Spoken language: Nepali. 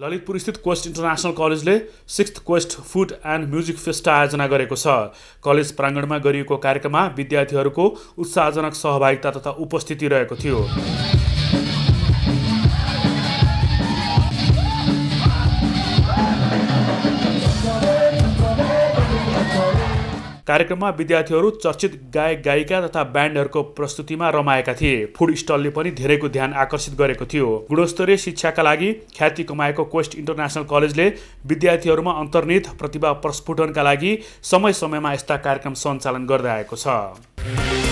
ललितपुर स्थित Quest international कलेजले six Quest food and music festa आयोजना गरेको छ। कलेज प्राङ्गणमा गरिएको कार्यक्रममा विद्यार्थीहरूको उत्साहजनक सहभागिता तथा उपस्थिति रहेको थियो। कार्यक्रममा विद्यार्थीहरू चर्चित गायक गायिका तथा ब्यान्डहरूको प्रस्तुतिमा रमाएका थिए। फुड स्टलले पनि धेरैको ध्यान आकर्षित गरेको थियो। गुणस्तरीय शिक्षाका लागि ख्याति कमाएको क्वेस्ट इन्टरनेसनल कलेजले विद्यार्थीहरूमा अन्तर्निहित प्रतिभा प्रस्फुटनका लागि समय समयमा यस्ता कार्यक्रम सञ्चालन गर्दै आएको छ।